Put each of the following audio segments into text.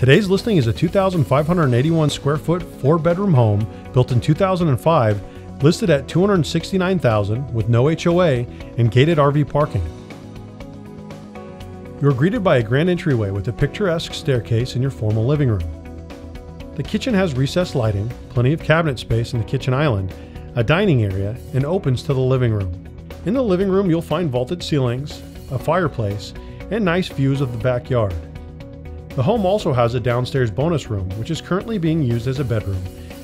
Today's listing is a 2,581 square foot, four bedroom home built in 2005, listed at 269,000 with no HOA and gated RV parking. You are greeted by a grand entryway with a picturesque staircase in your formal living room. The kitchen has recessed lighting, plenty of cabinet space in the kitchen island, a dining area, and opens to the living room. In the living room, you'll find vaulted ceilings, a fireplace, and nice views of the backyard. The home also has a downstairs bonus room, which is currently being used as a bedroom,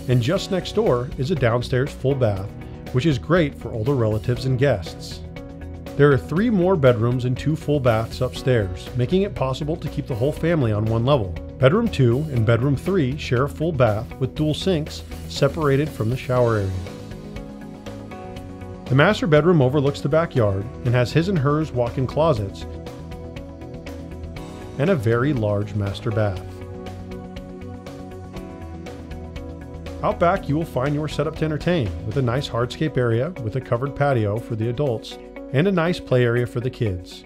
and just next door is a downstairs full bath, which is great for older relatives and guests. There are three more bedrooms and two full baths upstairs, making it possible to keep the whole family on one level. Bedroom 2 and bedroom 3 share a full bath with dual sinks separated from the shower area. The master bedroom overlooks the backyard and has his and hers walk in closets and a very large master bath. Out back, you will find your setup to entertain with a nice hardscape area with a covered patio for the adults and a nice play area for the kids.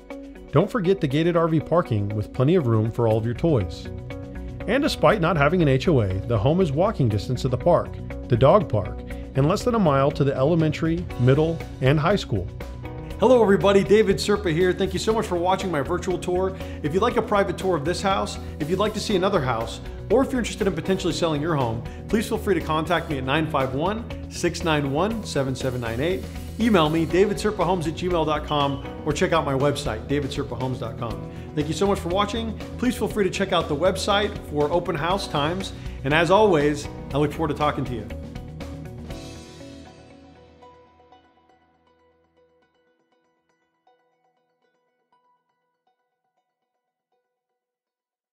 Don't forget the gated RV parking with plenty of room for all of your toys. And despite not having an HOA, the home is walking distance to the park, the dog park, and less than a mile to the elementary, middle, and high school. Hello everybody, David Serpa here. Thank you so much for watching my virtual tour. If you'd like a private tour of this house, if you'd like to see another house, or if you're interested in potentially selling your home, please feel free to contact me at 951-691-7798. Email me, davidserpahomes at gmail.com, or check out my website, davidserpahomes.com. Thank you so much for watching. Please feel free to check out the website for open house times. And as always, I look forward to talking to you.